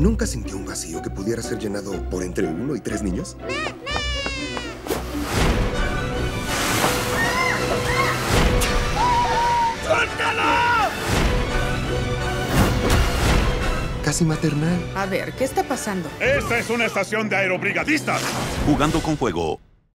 ¿Nunca sintió un vacío que pudiera ser llenado por entre uno y tres niños? Casi maternal. A ver, ¿qué está pasando? Esta es una estación de aerobrigadistas. Jugando con fuego.